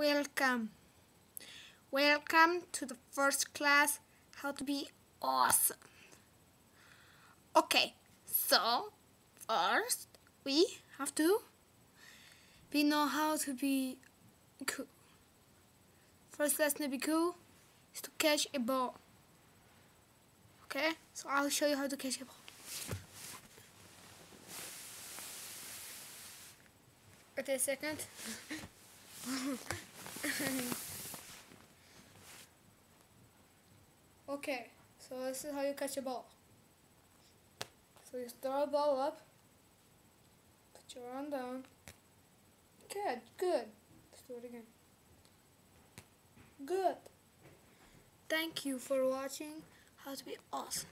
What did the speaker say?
Welcome. Welcome to the first class how to be awesome. Okay, so first we have to we know how to be cool. First lesson to be cool is to catch a ball. Okay, so I'll show you how to catch a ball. Okay, second. okay, so this is how you catch a ball. So you throw a ball up, put your arm down. Good, good. Let's do it again. Good. Thank you for watching How to Be Awesome.